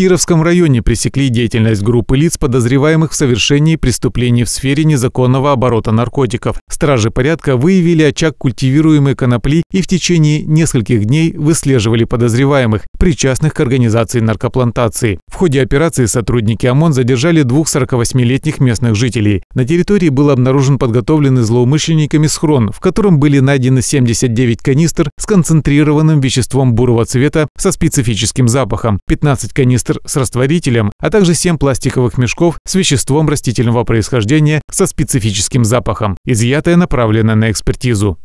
Кировском районе пресекли деятельность группы лиц, подозреваемых в совершении преступлений в сфере незаконного оборота наркотиков. Стражи порядка выявили очаг культивируемой конопли и в течение нескольких дней выслеживали подозреваемых, причастных к организации наркоплантации. В ходе операции сотрудники ОМОН задержали двух 48-летних местных жителей. На территории был обнаружен подготовленный злоумышленниками схрон, в котором были найдены 79 канистр с концентрированным веществом бурого цвета со специфическим запахом, 15 канистр с растворителем, а также 7 пластиковых мешков с веществом растительного происхождения со специфическим запахом. Изъятое направлено на экспертизу.